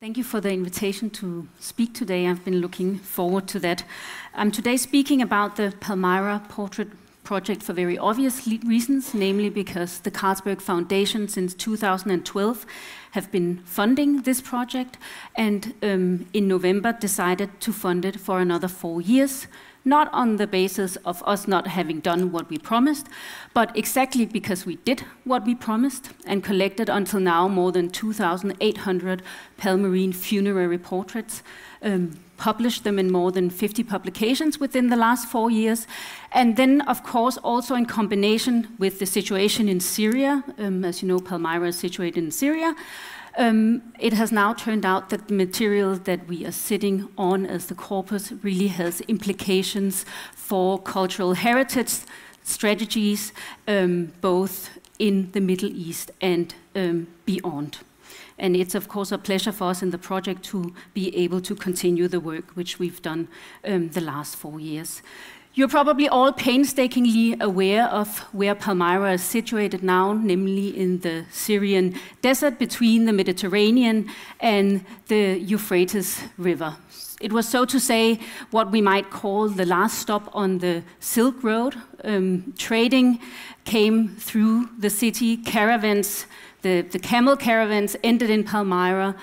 Thank you for the invitation to speak today. I've been looking forward to that. I'm today speaking about the Palmyra Portrait Project for very obvious reasons, namely because the Carlsberg Foundation since 2012 have been funding this project and um, in November decided to fund it for another four years not on the basis of us not having done what we promised, but exactly because we did what we promised and collected until now more than 2,800 Palmyrene funerary portraits, um, published them in more than 50 publications within the last four years, and then, of course, also in combination with the situation in Syria, um, as you know, Palmyra is situated in Syria, um, it has now turned out that the material that we are sitting on as the corpus really has implications for cultural heritage strategies, um, both in the Middle East and um, beyond. And it's, of course, a pleasure for us in the project to be able to continue the work which we've done um, the last four years. You're probably all painstakingly aware of where Palmyra is situated now, namely in the Syrian desert between the Mediterranean and the Euphrates River. It was, so to say, what we might call the last stop on the Silk Road. Um, trading came through the city, caravans, the, the camel caravans ended in Palmyra,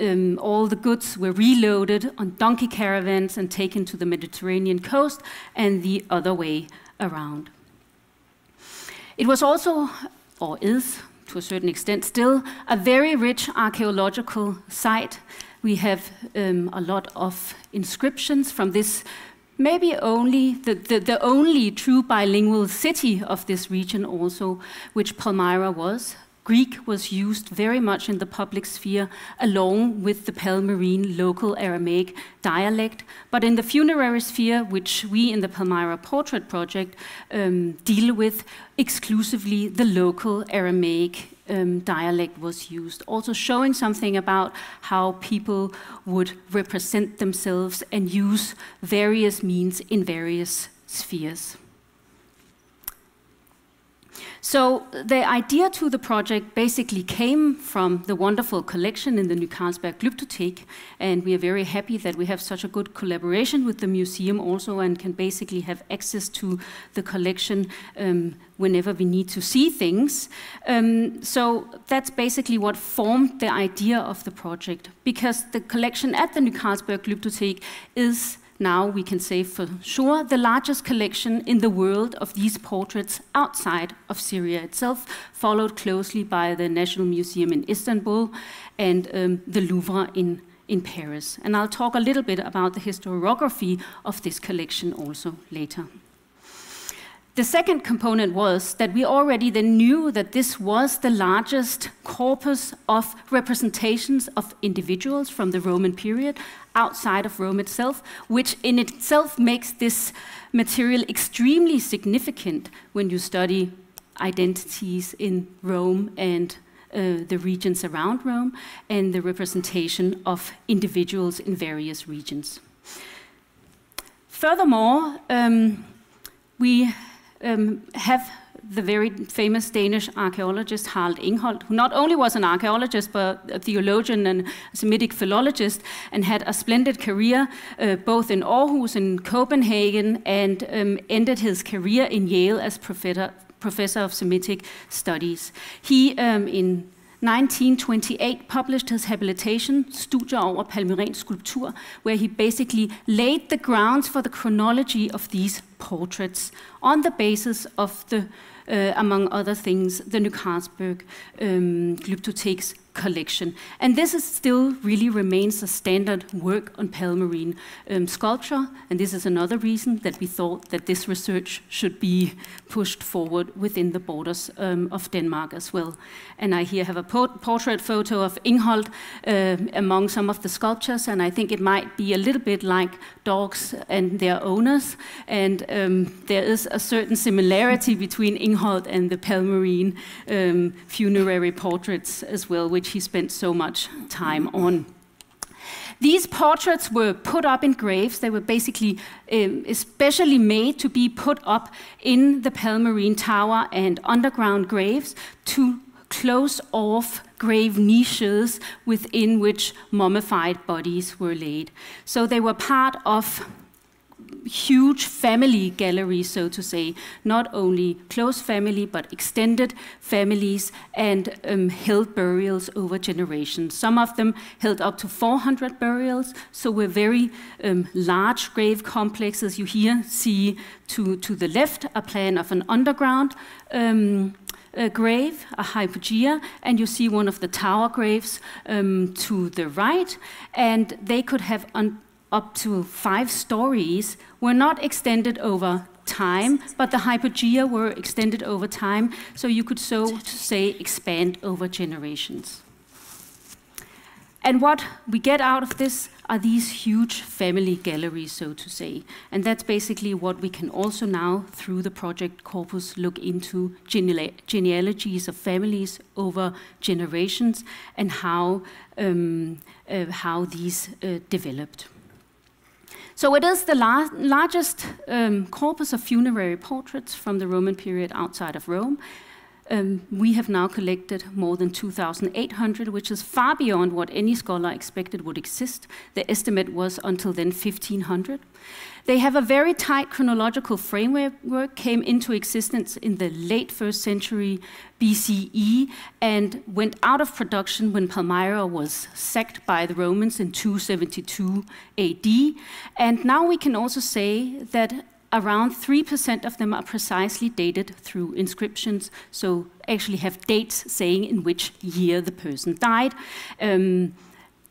um, all the goods were reloaded on donkey caravans and taken to the Mediterranean coast and the other way around. It was also, or is to a certain extent, still a very rich archaeological site. We have um, a lot of inscriptions from this maybe only the, the, the, only true bilingual city of this region also, which Palmyra was, Greek was used very much in the public sphere along with the Palmyrene local Aramaic dialect. But in the funerary sphere, which we in the Palmyra Portrait Project um, deal with, exclusively the local Aramaic um, dialect was used, also showing something about how people would represent themselves and use various means in various spheres. So the idea to the project basically came from the wonderful collection in the New Carlsberg Glyptotek, and we are very happy that we have such a good collaboration with the museum also and can basically have access to the collection um, whenever we need to see things. Um, so that's basically what formed the idea of the project, because the collection at the New Carlsberg Glyptotek is now we can say for sure the largest collection in the world of these portraits outside of Syria itself, followed closely by the National Museum in Istanbul and um, the Louvre in, in Paris. And I'll talk a little bit about the historiography of this collection also later. The second component was that we already then knew that this was the largest corpus of representations of individuals from the Roman period outside of Rome itself, which in itself makes this material extremely significant when you study identities in Rome and uh, the regions around Rome and the representation of individuals in various regions. Furthermore, um, we um, have the very famous Danish archaeologist Harald Ingholt, who not only was an archaeologist but a theologian and Semitic philologist, and had a splendid career uh, both in Aarhus and Copenhagen, and um, ended his career in Yale as professor, professor of Semitic studies. He, um, in 1928 published his habilitation, Studier over Palmyrensk sculpture, where he basically laid the grounds for the chronology of these portraits on the basis of the, uh, among other things, the New Carlsberg um, Glyptotek's collection. And this is still really remains a standard work on Palmyrene um, sculpture, and this is another reason that we thought that this research should be pushed forward within the borders um, of Denmark as well. And I here have a portrait photo of Ingholt uh, among some of the sculptures, and I think it might be a little bit like dogs and their owners, and um, there is a certain similarity between Ingholt and the Palmyrene um, funerary portraits as well, which he spent so much time on. These portraits were put up in graves. They were basically um, especially made to be put up in the Palmyrene Tower and underground graves to close off grave niches within which mummified bodies were laid. So they were part of huge family galleries, so to say, not only close family but extended families and um, held burials over generations. Some of them held up to 400 burials, so were very um, large grave complexes. You here see to, to the left a plan of an underground um, a grave, a hypogea, and you see one of the tower graves um, to the right, and they could have up to five stories were not extended over time, but the hypogea were extended over time, so you could so to say expand over generations. And what we get out of this are these huge family galleries, so to say. And that's basically what we can also now, through the project Corpus, look into genealogies of families over generations and how, um, uh, how these uh, developed. So it is the la largest um, corpus of funerary portraits from the Roman period outside of Rome. Um, we have now collected more than 2,800, which is far beyond what any scholar expected would exist. The estimate was until then 1,500. They have a very tight chronological framework, came into existence in the late first century BCE and went out of production when Palmyra was sacked by the Romans in 272 AD. And now we can also say that around 3% of them are precisely dated through inscriptions, so actually have dates saying in which year the person died. Um,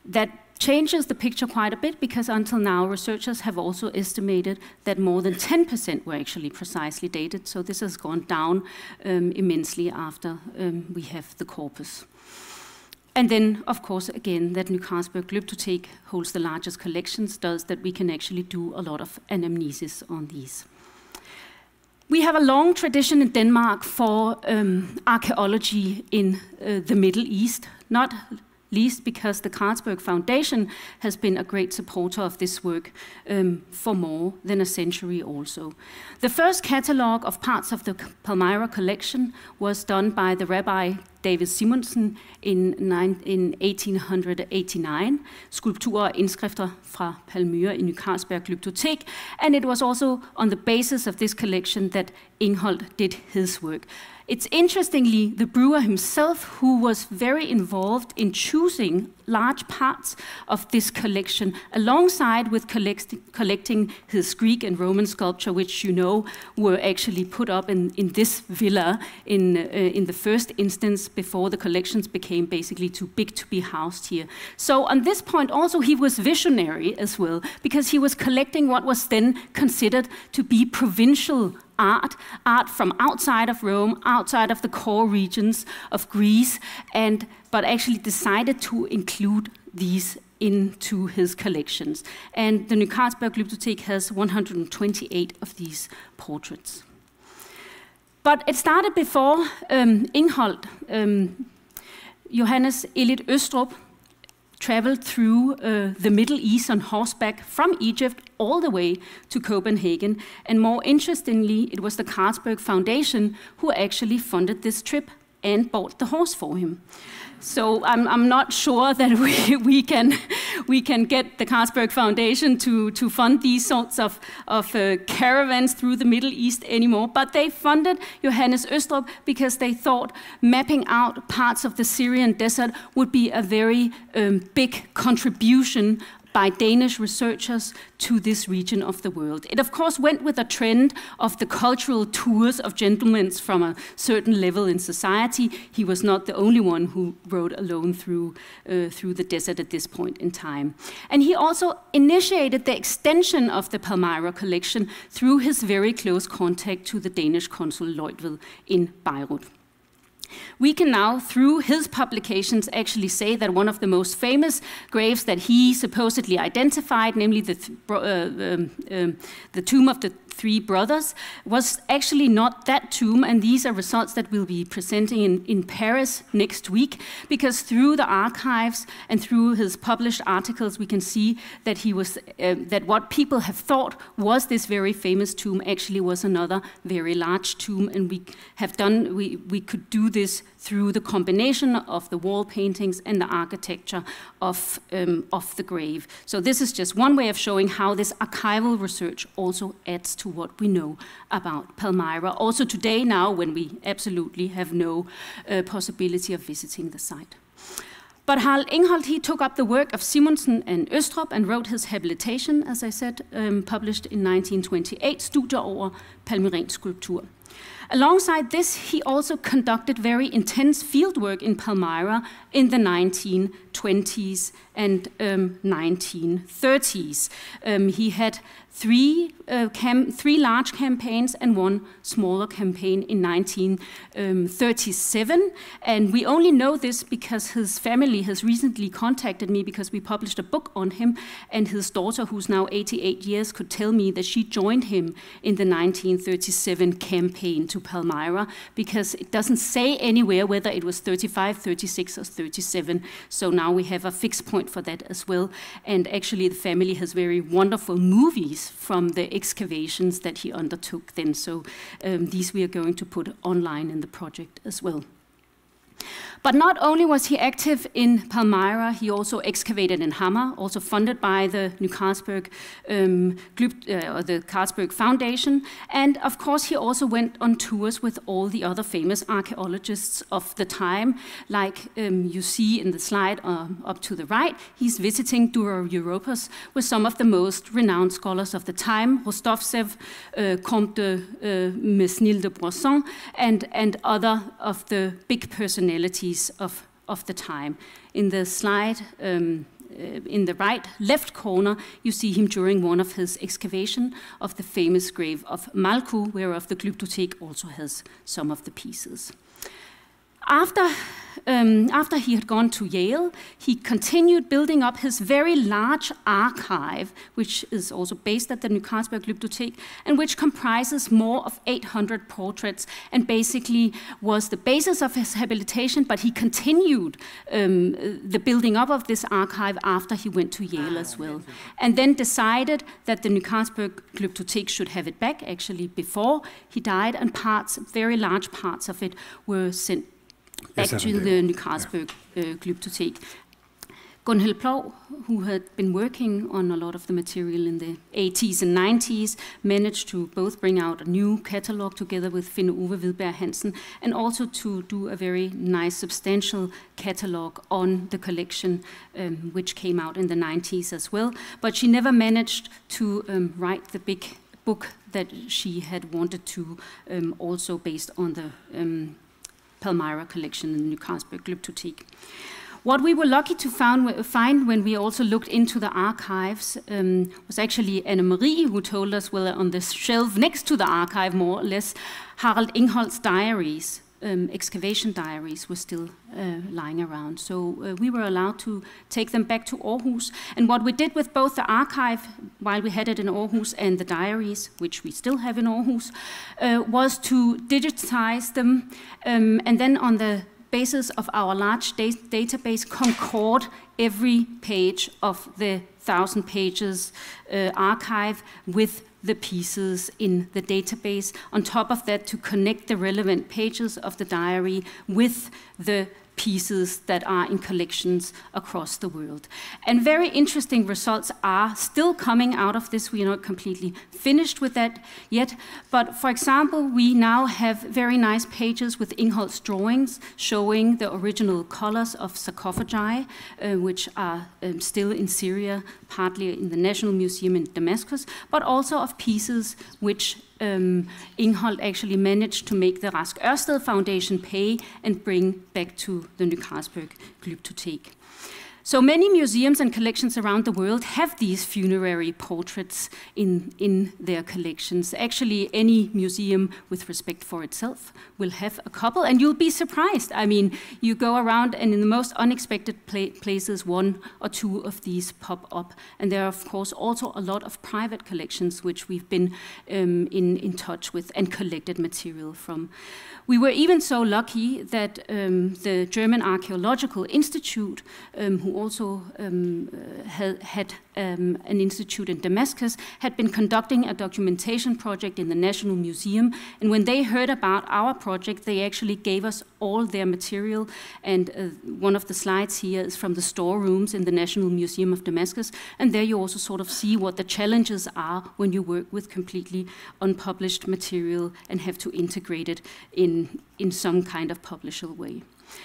that changes the picture quite a bit because until now researchers have also estimated that more than 10% were actually precisely dated, so this has gone down um, immensely after um, we have the corpus. And then, of course, again, that New Carlsberg Glyptotek holds the largest collections does that we can actually do a lot of anamnesis on these. We have a long tradition in Denmark for um, archaeology in uh, the Middle East, not least because the Carlsberg Foundation has been a great supporter of this work um, for more than a century also. The first catalogue of parts of the Palmyra collection was done by the Rabbi David Simonsen in, in 1889, skulpturer og indskrifter fra Palmyra i Ny Carlsberg Glyptotek, and it was also on the basis of this collection that Ingholt did his work. It's interestingly the brewer himself who was very involved in choosing large parts of this collection, alongside with collect collecting his Greek and Roman sculpture, which you know were actually put up in, in this villa in, uh, in the first instance before the collections became basically too big to be housed here. So on this point also he was visionary as well, because he was collecting what was then considered to be provincial art, art from outside of Rome, outside of the core regions of Greece, and but actually decided to include these into his collections. And the New Carlsberg Glyptotek has 128 of these portraits. But it started before um, Ingholt. Um, Johannes Elith Østrup traveled through uh, the Middle East on horseback from Egypt all the way to Copenhagen. And more interestingly, it was the Carlsberg Foundation who actually funded this trip and bought the horse for him. So I'm, I'm not sure that we, we, can, we can get the Carlsberg Foundation to, to fund these sorts of, of uh, caravans through the Middle East anymore, but they funded Johannes Østrup because they thought mapping out parts of the Syrian desert would be a very um, big contribution by Danish researchers to this region of the world. It, of course, went with a trend of the cultural tours of gentlemen from a certain level in society. He was not the only one who rode alone through, uh, through the desert at this point in time. And he also initiated the extension of the Palmyra collection through his very close contact to the Danish consul Leutwil in Beirut. We can now, through his publications, actually say that one of the most famous graves that he supposedly identified, namely the, th uh, um, um, the tomb of the three brothers was actually not that tomb, and these are results that we'll be presenting in, in Paris next week, because through the archives and through his published articles, we can see that he was uh, that what people have thought was this very famous tomb actually was another very large tomb, and we have done we we could do this through the combination of the wall paintings and the architecture of, um, of the grave. So this is just one way of showing how this archival research also adds to what we know about Palmyra. Also today now when we absolutely have no uh, possibility of visiting the site. But Harald Ingholt, he took up the work of Simonsen and Østrup and wrote his habilitation, as I said, um, published in 1928, Studier over palmyrensk skulptur. Alongside this, he also conducted very intense fieldwork in Palmyra in the 1920s and um, 1930s. Um, he had three, uh, three large campaigns and one smaller campaign in 1937. Um, and we only know this because his family has recently contacted me because we published a book on him. And his daughter, who's now 88 years, could tell me that she joined him in the 1937 campaign to Palmyra because it doesn't say anywhere whether it was 35, 36, or 37. So now we have a fixed point for that as well. And actually, the family has very wonderful movies from the excavations that he undertook then. So um, these we are going to put online in the project as well. But not only was he active in Palmyra, he also excavated in Hama, also funded by the New Carlsberg, um, uh, the Carlsberg Foundation. And of course, he also went on tours with all the other famous archaeologists of the time. Like um, you see in the slide uh, up to the right, he's visiting Dura Europos with some of the most renowned scholars of the time, Rostovtsev, uh, Comte de uh, Mesnil de Buisson, and, and other of the big personalities of, of the time. In the slide, um, uh, in the right left corner, you see him during one of his excavation of the famous grave of Malku, whereof the Glyptotek also has some of the pieces. After um, after he had gone to Yale, he continued building up his very large archive, which is also based at the New Carlsberg Glyptotek, and which comprises more of 800 portraits, and basically was the basis of his habilitation. But he continued um, the building up of this archive after he went to Yale as well, and then decided that the New Carlsberg Glyptotek should have it back. Actually, before he died, and parts, very large parts of it, were sent back to the New Carlsberg yeah. uh, Glyptotek. Gunhild Ploug, who had been working on a lot of the material in the 80s and 90s, managed to both bring out a new catalog together with Finn Ove Hvidberg Hansen and also to do a very nice, substantial catalog on the collection, um, which came out in the 90s as well. But she never managed to um, write the big book that she had wanted to, um, also based on the um, Palmyra collection in the Carlsberg Glyptotek. What we were lucky to found, find when we also looked into the archives um, was actually Anne Marie, who told us, well, on the shelf next to the archive, more or less, Harald Ingholt's diaries um, excavation diaries were still uh, lying around. So uh, we were allowed to take them back to Aarhus. And what we did with both the archive, while we had it in Aarhus, and the diaries, which we still have in Aarhus, uh, was to digitize them um, and then on the basis of our large da database concord every page of the thousand pages uh, archive with the pieces in the database. On top of that, to connect the relevant pages of the diary with the pieces that are in collections across the world. And very interesting results are still coming out of this. We are not completely finished with that yet. But for example, we now have very nice pages with Ingholt's drawings showing the original colors of sarcophagi, uh, which are um, still in Syria, partly in the National Museum in Damascus, but also of pieces which um, actually managed to make the Rask Ørsted Foundation pay and bring back to the New Carlsberg Glyptotek. So many museums and collections around the world have these funerary portraits in, in their collections. Actually, any museum with respect for itself will have a couple, and you'll be surprised. I mean, you go around, and in the most unexpected pla places, one or two of these pop up. And there are, of course, also a lot of private collections which we've been um, in, in touch with and collected material from. We were even so lucky that um, the German Archaeological Institute, um, also um, uh, had, had um, an institute in Damascus, had been conducting a documentation project in the National Museum. And when they heard about our project, they actually gave us all their material. And uh, one of the slides here is from the storerooms in the National Museum of Damascus. And there you also sort of see what the challenges are when you work with completely unpublished material and have to integrate it in, in some kind of publishable way.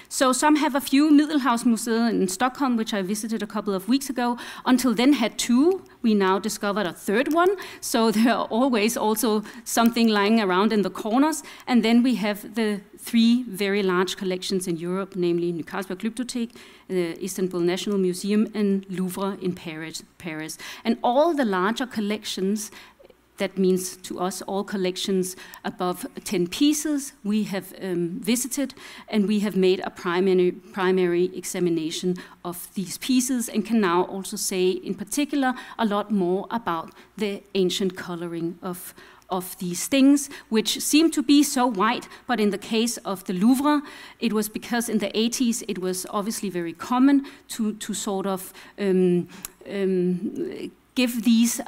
So some have a few. Little House Museum in Stockholm, which I visited a couple of weeks ago, until then had two. We now discovered a third one. So there are always also something lying around in the corners. And then we have the three very large collections in Europe, namely New Carlsberg Glyptotek, the uh, Istanbul National Museum, and Louvre in Paris. Paris. And all the larger collections that means to us all collections above 10 pieces we have um, visited and we have made a primary, primary examination of these pieces and can now also say in particular a lot more about the ancient coloring of, of these things, which seem to be so white, but in the case of the Louvre, it was because in the 80s it was obviously very common to, to sort of um, um, give these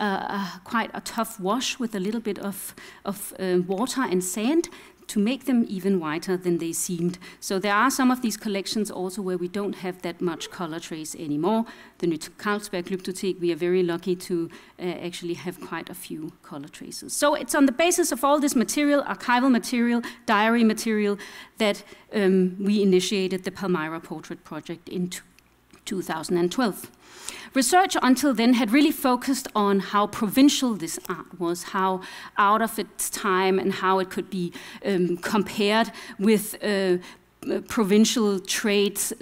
quite a tough wash with a little bit of, of uh, water and sand to make them even whiter than they seemed. So there are some of these collections also where we don't have that much color trace anymore. The New Carlsberg Glyptotek, we are very lucky to uh, actually have quite a few color traces. So it's on the basis of all this material, archival material, diary material, that um, we initiated the Palmyra Portrait Project in 2012. Research until then had really focused on how provincial this art was, how out of its time, and how it could be um, compared with uh, provincial trades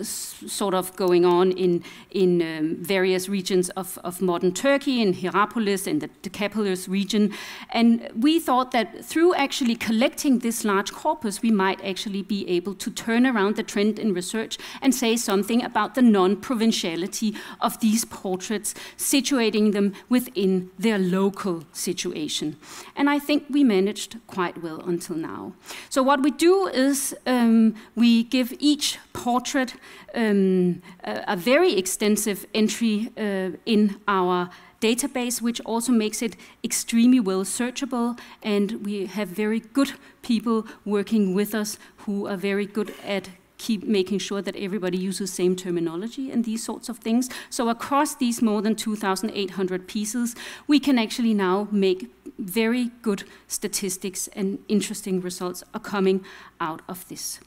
sort of going on in, in um, various regions of, of modern Turkey, in Hierapolis, in the Decapolis region. And we thought that through actually collecting this large corpus, we might actually be able to turn around the trend in research and say something about the non-provinciality of these portraits, situating them within their local situation. And I think we managed quite well until now. So what we do is um, we we give each portrait um, a, a, very extensive entry uh, in our database, which also makes it extremely well searchable. And we have very good people working with us who are very good at keep making sure that everybody uses the same terminology and these sorts of things. So across these more than 2,800 pieces, we can actually now make very good statistics and interesting results are coming out of this.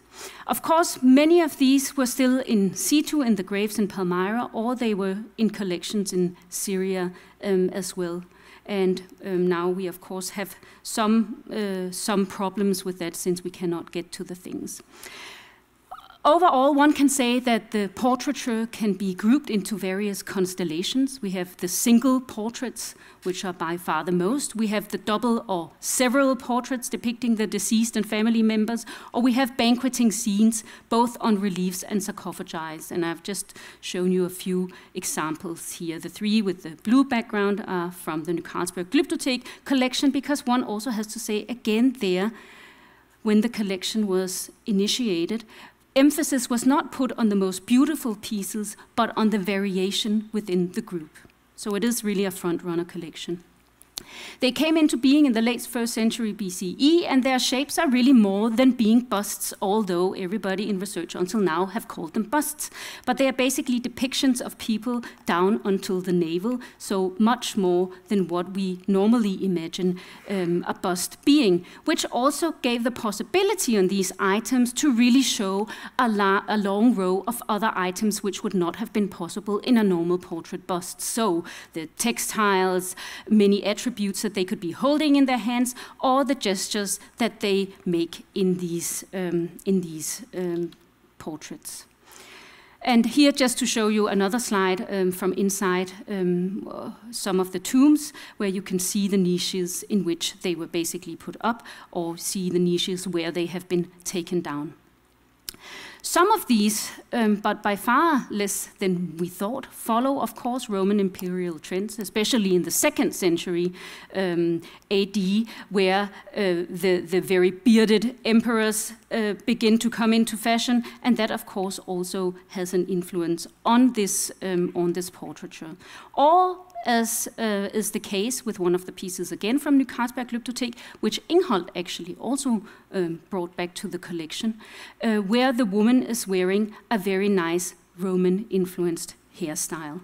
Of course, many of these were still in situ in the graves in Palmyra, or they were in collections in Syria um, as well. And um, now we, of course, have some, uh, some problems with that since we cannot get to the things. Overall, one can say that the portraiture can be grouped into various constellations. We have the single portraits, which are by far the most. We have the double or several portraits depicting the deceased and family members, or we have banqueting scenes, both on reliefs and sarcophagi. And I've just shown you a few examples here. The three with the blue background are from the New Carlsberg Glyptotek collection, because one also has to say again there, when the collection was initiated, emphasis was not put on the most beautiful pieces, but on the variation within the group. So it is really a front-runner collection. They came into being in the late first century BCE, and their shapes are really more than being busts, although everybody in research until now have called them busts. But they are basically depictions of people down until the navel, so much more than what we normally imagine um, a bust being, which also gave the possibility on these items to really show a, a long row of other items which would not have been possible in a normal portrait bust. So the textiles, many attributes, attributes that they could be holding in their hands or the gestures that they make in these, um, in these um, portraits. And here, just to show you another slide um, from inside um, some of the tombs, where you can see the niches in which they were basically put up, or see the niches where they have been taken down. Some of these, um, but by far less than we thought, follow, of course, Roman imperial trends, especially in the second century um, AD, where uh, the, the very bearded emperors uh, begin to come into fashion, and that, of course, also has an influence on this, um, on this portraiture. Or as uh, is the case with one of the pieces again from Ny Carlsberg which Ingholt actually also um, brought back to the collection, uh, where the woman is wearing a very nice Roman influenced hairstyle.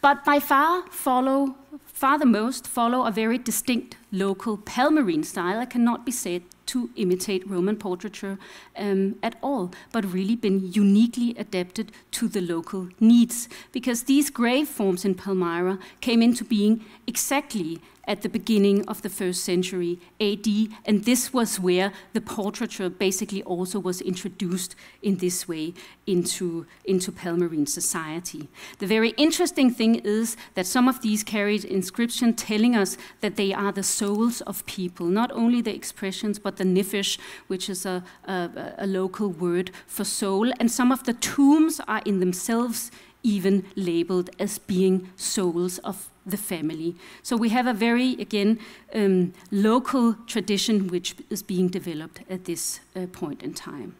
But by far follow far the most follow a very distinct local Palmyrene style cannot be said to imitate Roman portraiture um, at all, but really been uniquely adapted to the local needs. Because these grave forms in Palmyra came into being exactly at the beginning of the first century AD, and this was where the portraiture basically also was introduced in this way into, into Palmyrene society. The very interesting thing is that some of these carried inscription telling us that they are the souls of people, not only the expressions, but the nefesh, which is a, a, a local word for soul, and some of the tombs are in themselves even labeled as being souls of the family. So we have a very, again, um, local tradition which is being developed at this uh, point in time.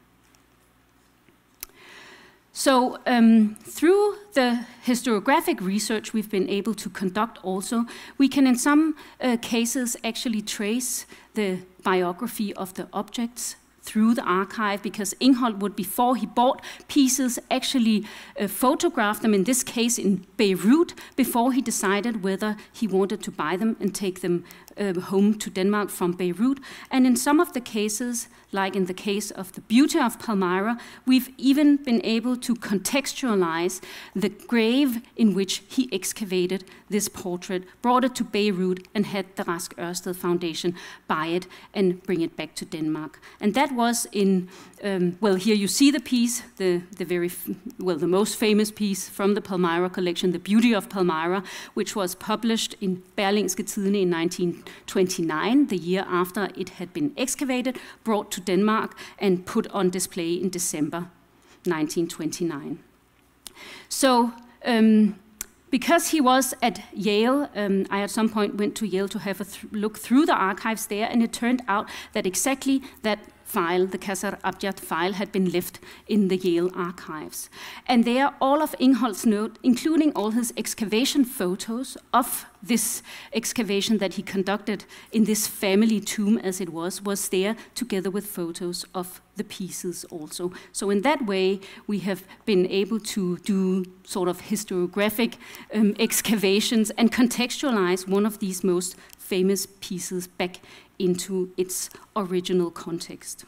So um, through the historiographic research we've been able to conduct also, we can in some uh, cases actually trace the biography of the objects through the archive because Ingholt would, before he bought pieces, actually uh, photograph them, in this case in Beirut, before he decided whether he wanted to buy them and take them uh, home to Denmark from Beirut. And in some of the cases, like in the case of the beauty of Palmyra, we've even been able to contextualize the grave in which he excavated this portrait, brought it to Beirut, and had the Rask Ørsted Foundation buy it and bring it back to Denmark. And that was in, um, well, here you see the piece, the, the very, well, the most famous piece from the Palmyra collection, The Beauty of Palmyra, which was published in Berlingske Tidende in 1929, the year after it had been excavated, brought to Denmark, and put on display in December 1929. So, um, because he was at Yale, um, I at some point went to Yale to have a th look through the archives there, and it turned out that exactly that file, the Kasser Abjad file, had been left in the Yale archives. And there, all of Ingholt's note, including all his excavation photos of this excavation that he conducted in this family tomb, as it was, was there together with photos of the pieces also. So in that way, we have been able to do sort of historiographic um, excavations and contextualize one of these most famous pieces back into its original context.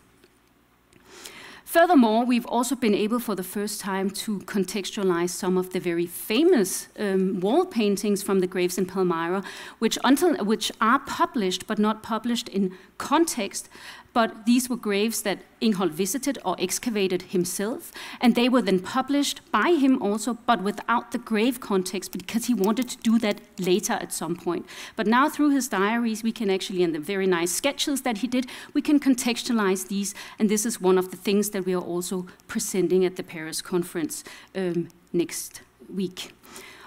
Furthermore, we've also been able for the first time to contextualize some of the very famous um, wall paintings from the graves in Palmyra, which, until, which are published but not published in context, but these were graves that Ingholt visited or excavated himself, and they were then published by him also, but without the grave context, because he wanted to do that later at some point. But now through his diaries, we can actually, and the very nice sketches that he did, we can contextualize these, and this is one of the things that we are also presenting at the Paris conference um, next week.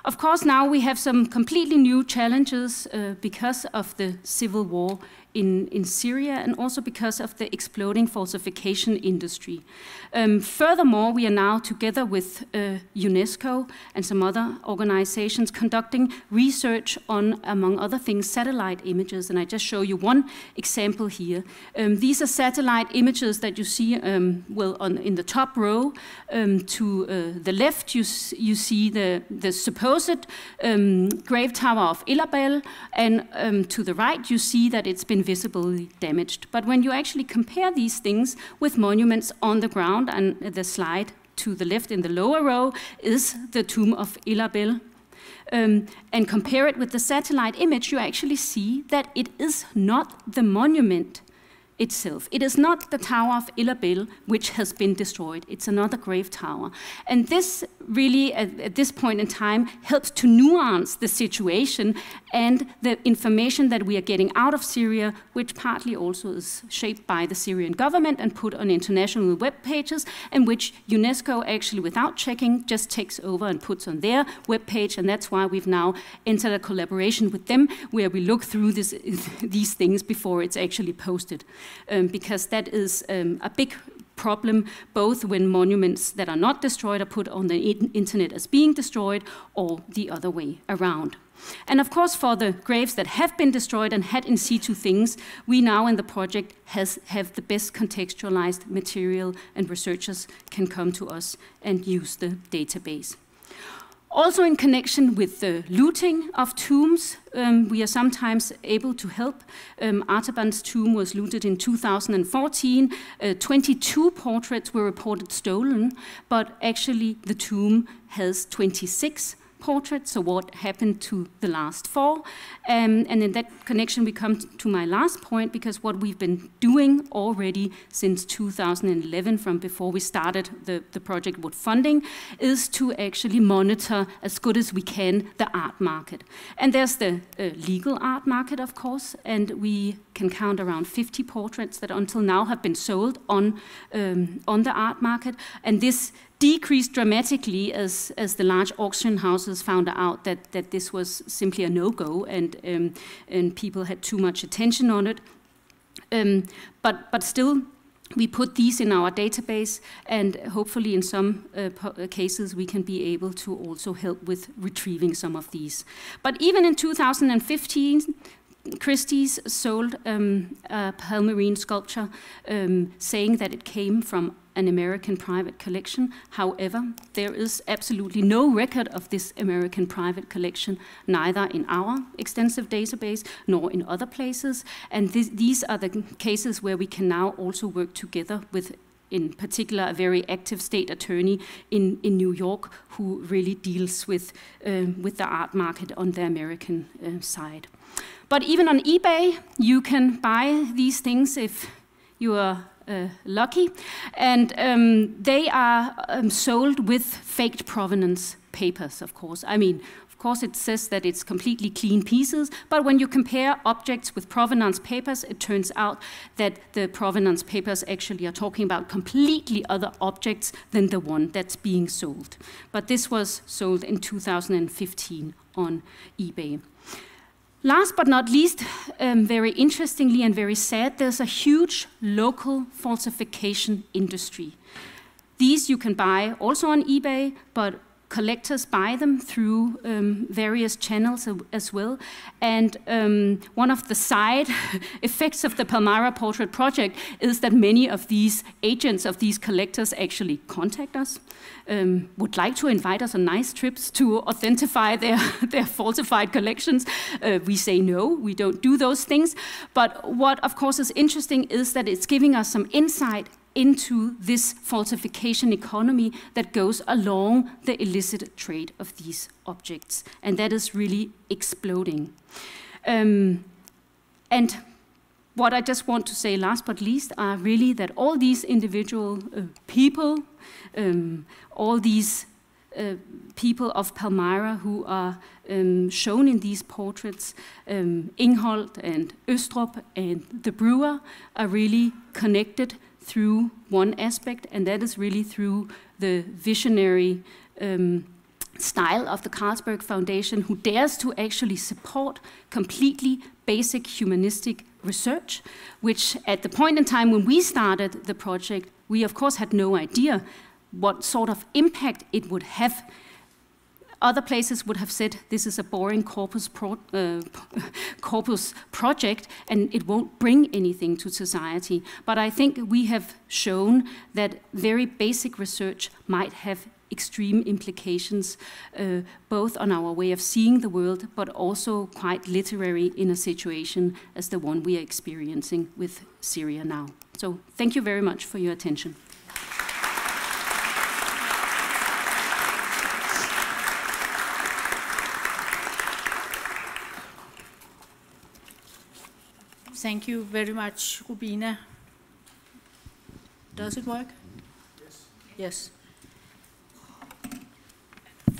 Of course, now we have some completely new challenges uh, because of the civil war in, in Syria and also because of the exploding falsification industry. Um, furthermore, we are now together with uh, UNESCO and some other organizations conducting research on, among other things, satellite images. And I just show you one example here. Um, these are satellite images that you see, um, well, on, in the top row. Um, to uh, the left, you, you see the, the supposed um, grave tower of Elahbel, and um, to the right, you see that it's been visibly damaged. But when you actually compare these things with monuments on the ground, and the slide to the left in the lower row is the tomb of Elahbel, um, and compare it with the satellite image, you actually see that it is not the monument itself. It is not the Tower of Elahbel which has been destroyed, it's another grave tower. And this really, at, at, this point in time, helps to nuance the situation and the information that we are getting out of Syria, which partly also is shaped by the Syrian government and put on international web pages, and which UNESCO actually, without checking, just takes over and puts on their web page. And that's why we've now entered a collaboration with them where we look through this, these things before it's actually posted. Um, because that is um, a big problem both when monuments that are not destroyed are put on the internet as being destroyed or the other way around. And of course, for the graves that have been destroyed and had in situ things, we now in the project has, have the best contextualized material and researchers can come to us and use the database. Also in connection with the looting of tombs, um, we are sometimes able to help. Um, Artaban's tomb was looted in 2014. Uh, 22 portraits were reported stolen, but actually the tomb has 26 portraits, so what happened to the last four. Um, and in that connection, we come to my last point, because what we've been doing already since 2011, from before we started the, the project with funding, is to actually monitor as good as we can the art market. And there's the uh, legal art market, of course, and we can count around 50 portraits that until now have been sold on, um, on the art market. And this decreased dramatically as, as the large auction houses found out that, that this was simply a no-go and, um, and people had too much attention on it. Um, but, but still, we put these in our database and hopefully in some uh, uh cases we can be able to also help with retrieving some of these. But even in 2015, Christie's sold um, a Palmyrene sculpture um, saying that it came from an American private collection. However, there is absolutely no record of this American private collection, neither in our extensive database nor in other places. And th these are the cases where we can now also work together with in particular a very active state attorney in, in New York who really deals with, uh, with the art market on the American uh, side. But even on eBay, you can buy these things if you are uh, lucky. And um, they are um, sold with faked provenance papers, of course. I mean, of course, it says that it's completely clean pieces, but when you compare objects with provenance papers, it turns out that the provenance papers actually are talking about completely other objects than the one that's being sold. But this was sold in 2015 on eBay. Last but not least, um, very interestingly and very sad, there's a huge local falsification industry. These you can buy also on eBay, but collectors buy them through um, various channels as well. And um, one of the side effects of the Palmyra Portrait Project is that many of these agents of these collectors actually contact us, um, would like to invite us on nice trips to authentify their, their falsified collections. Uh, we say no, we don't do those things. But what, of course, is interesting is that it's giving us some insight into this falsification economy that goes along the illicit trade of these objects. And that is really exploding. Um, and what I just want to say last but least are really that all these individual uh, people, um, all these uh, people of Palmyra who are um, shown in these portraits, um, Ingholt and Østrup and the brewer, are really connected through one aspect, and that is really through the visionary um, style of the Carlsberg Foundation, who dares to actually support completely basic humanistic research, which at the point in time when we started the project, we of course had no idea what sort of impact it would have other places would have said this is a boring corpus, pro uh, corpus project and it won't bring anything to society. But I think we have shown that very basic research might have extreme implications, uh, both on our way of seeing the world, but also quite literary in a situation as the one we are experiencing with Syria now. So thank you very much for your attention. Thank you very much, Rubina. Does it work? Yes. Yes.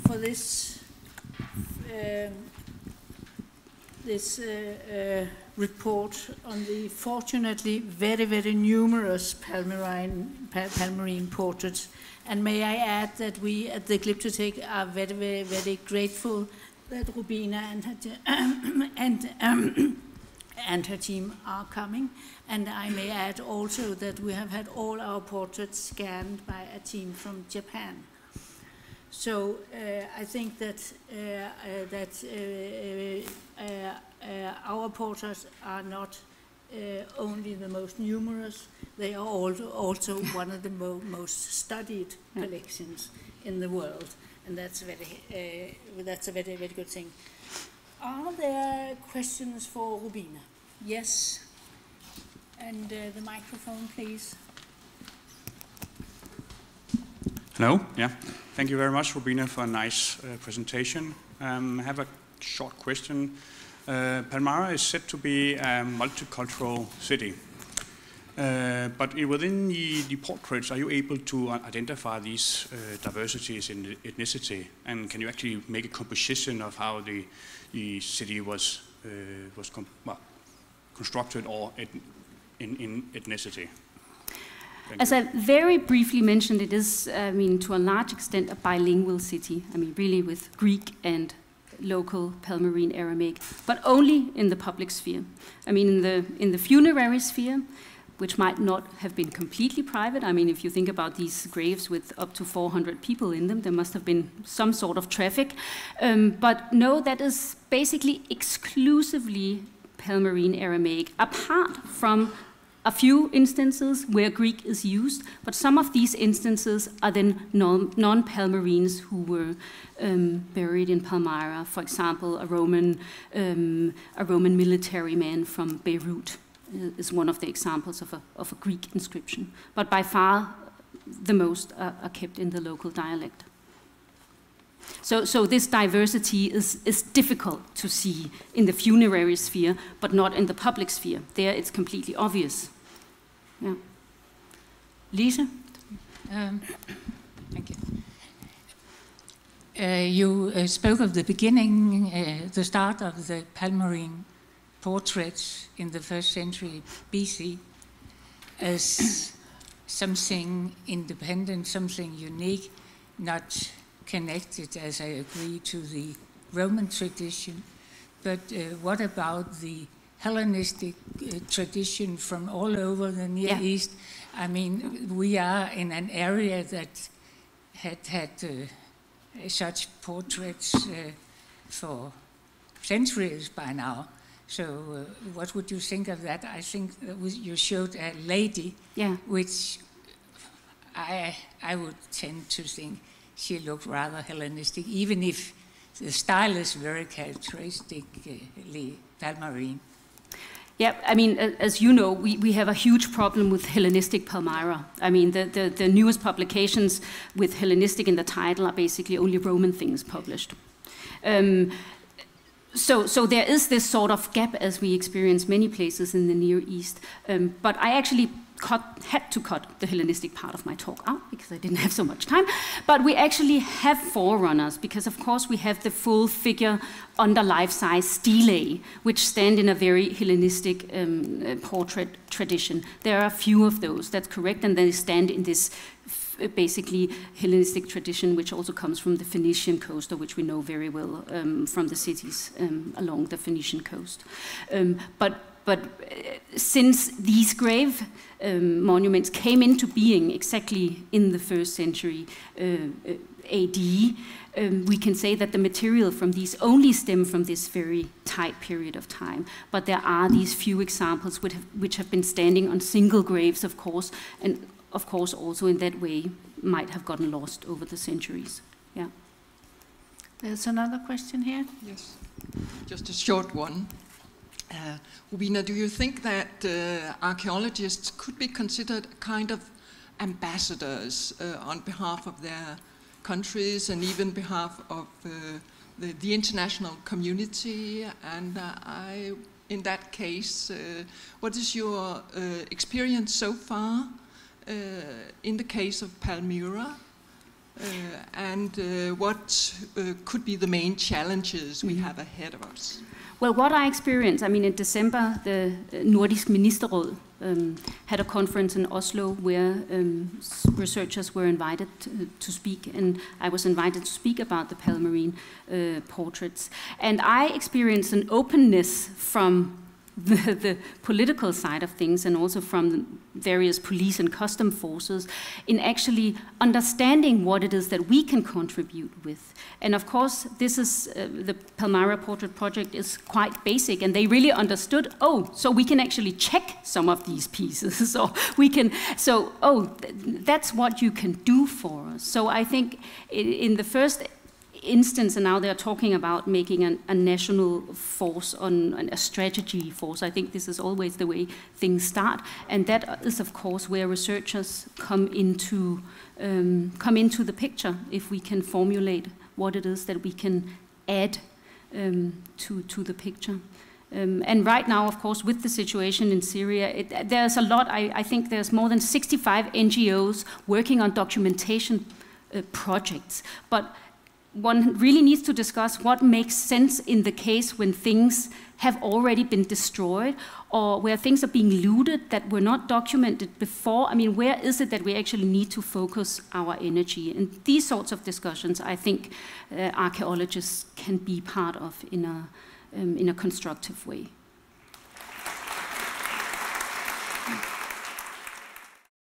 For this um, this uh, uh, report on the fortunately very very numerous Palmyrene pal Palmyrene portraits, and may I add that we at the Glyptotek are very very very grateful that Rubina and and um, and her team are coming. And I may add also that we have had all our portraits scanned by a team from Japan. So uh, I think that uh, uh, that uh, uh, uh, our portraits are not only the most numerous; they are also also one of the mo most studied collections in the world, and that's very that's a very very good thing. Are there questions for Rubina? Yes. And uh, the microphone, please. Hello. Yeah. Thank you very much, Rubina, for a nice uh, presentation. Um, I have a short question. Uh, Palmyra is said to be a multicultural city. Uh, but within the, the, portraits, are you able to identify these uh, diversities in ethnicity? And can you actually make a composition of how the, the city was, uh, was well, constructed or in, in ethnicity? As I very briefly mentioned, it is, I mean, to a large extent, a bilingual city. I mean, really with Greek and local Palmyrene Aramaic, but only in the public sphere. I mean, in the, in the funerary sphere, which might not have been completely private. I mean, if you think about these graves with up to 400 people in them, there must have been some sort of traffic. Um, but no, that is basically exclusively Palmyrene Aramaic, apart from a few instances where Greek is used, but some of these instances are then non Palmyrenes who were um, buried in Palmyra. For example, a Roman, um, a Roman military man from Beirut is one of the examples of a, of a Greek inscription. But by far, the most are, are kept in the local dialect. So, so this diversity is, is difficult to see in the funerary sphere, but not in the public sphere. There it's completely obvious. Yeah. Lisa? Um, thank you. Uh, you uh, spoke of the beginning, uh, the start of the Palmyrene portraits in the first century BC as something independent, something unique, not connected, as I agree, to the Roman tradition. But uh, what about the Hellenistic uh, tradition from all over the Near yeah. East? I mean, we are in an area that had had uh, such portraits uh, for centuries by now. So, uh, what would you think of that? I think you showed a lady, yeah. which I I would tend to think she looked rather Hellenistic, even if the style is very characteristically Palmyrene. Yeah, I mean, as you know, we, we have a huge problem with Hellenistic Palmyra. I mean, the, the, the newest publications with Hellenistic in the title are basically only Roman things published. Um, so, so there is this sort of gap as we experience many places in the Near East. Um, but I actually cut, had to cut the Hellenistic part of my talk out because I didn't have so much time. But we actually have forerunners because, of course, we have the full figure under life-size stelae, which stand in a very Hellenistic um, uh, portrait tradition. There are a few of those, that's correct, and they stand in this basically Hellenistic tradition, which also comes from the Phoenician coast, or which we know very well um, from the cities um, along the Phoenician coast. Um, but but uh, since these grave um, monuments came into being exactly in the first century uh, uh AD, um, we can say that the material from these only stem from this very tight period of time. But there are these few examples which have, which have been standing on single graves, of course, and of course also in that way might have gotten lost over the centuries. Yeah. There's another question here. Yes, just a short one. Uh, Rubina, do you think that uh, archaeologists could be considered kind of ambassadors uh, on behalf of their countries and even behalf of uh, the, the, international community? And uh, I, in that case, uh, what is your experience so far? uh, in the case of Palmyra? Uh, and uh, what uh, could be the main challenges we have ahead of us? Well, what I experienced, I mean, in December, the Nordisk Ministerråd um, had a conference in Oslo where um, researchers were invited to, to, speak, and I was invited to speak about the Palmyrene uh, portraits. And I experienced an openness from the, the, political side of things and also from various police and custom forces in actually understanding what it is that we can contribute with. And of course, this is uh, the Palmyra Portrait Project is quite basic, and they really understood. Oh, so we can actually check some of these pieces. so we can. So oh, th that's what you can do for us. So I think in the first instance, and now they're talking about making an, a national force on a strategy force. I think this is always the way things start, and that is, of course, where researchers come into um, come into the picture. If we can formulate what it is that we can add um, to to the picture. Um, and right now, of course, with the situation in Syria, it, there's a lot. I, I, think there's more than 65 NGOs working on documentation uh, projects. But one really needs to discuss what makes sense in the case when things have already been destroyed or where things are being looted that were not documented before. I mean, where is it that we actually need to focus our energy? And these sorts of discussions, I think uh, archaeologists can be part of in a, um, in a constructive way.